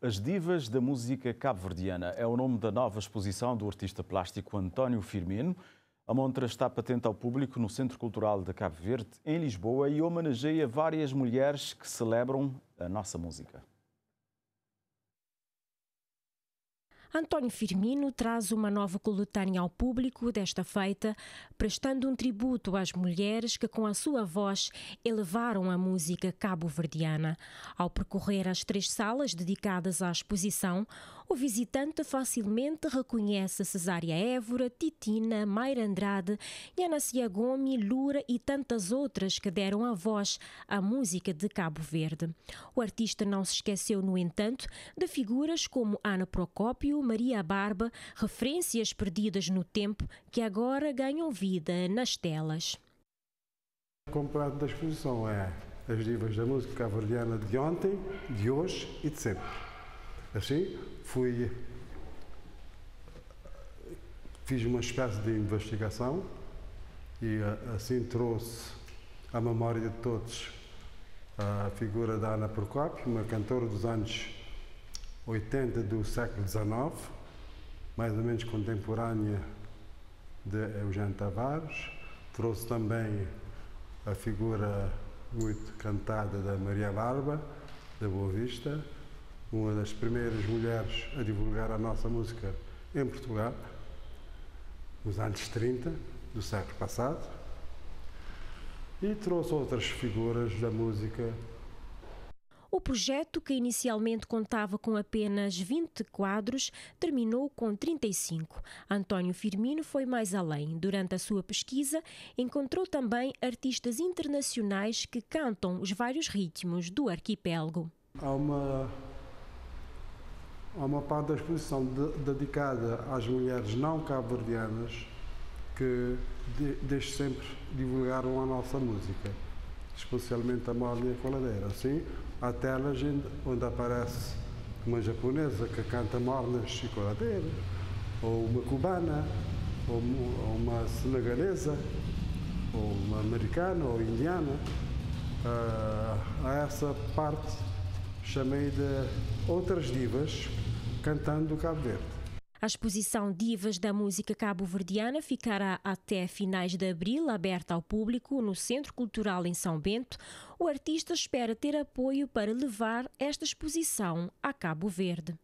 As Divas da Música Cabo-Verdiana é o nome da nova exposição do artista plástico António Firmino. A montra está patente ao público no Centro Cultural de Cabo Verde, em Lisboa, e homenageia várias mulheres que celebram a nossa música. António Firmino traz uma nova coletânea ao público desta feita, prestando um tributo às mulheres que, com a sua voz, elevaram a música cabo-verdiana. Ao percorrer as três salas dedicadas à exposição, o visitante facilmente reconhece Cesária Évora, Titina, Mayra Andrade, Yanacia Gomi, Lura e tantas outras que deram a voz à música de Cabo Verde. O artista não se esqueceu, no entanto, de figuras como Ana Procópio, Maria Barba, referências perdidas no tempo que agora ganham vida nas telas. O completo da exposição é as divas da música cabo-verdiana de ontem, de hoje e de sempre. Assim, fui fiz uma espécie de investigação e assim trouxe à memória de todos a figura da Ana Procópio, uma cantora dos anos 80 do século XIX, mais ou menos contemporânea de Eugênio Tavares. Trouxe também a figura muito cantada da Maria Barba, da Boa Vista, uma das primeiras mulheres a divulgar a nossa música em Portugal, nos anos 30 do século passado, e trouxe outras figuras da música. O projeto, que inicialmente contava com apenas 20 quadros, terminou com 35. António Firmino foi mais além. Durante a sua pesquisa, encontrou também artistas internacionais que cantam os vários ritmos do arquipélago. Há uma há uma parte da exposição de, dedicada às mulheres não cabo-verdianas que de, desde sempre divulgaram a nossa música, especialmente a Mólia Coladeira. Assim, há telas onde aparece uma japonesa que canta mornas e coladeiras, ou uma cubana, ou uma senegalesa, ou uma americana ou indiana. Uh, a essa parte chamei de outras divas cantando Cabo Verde. A exposição Divas da Música Cabo-Verdiana ficará até finais de abril aberta ao público no Centro Cultural em São Bento. O artista espera ter apoio para levar esta exposição a Cabo Verde.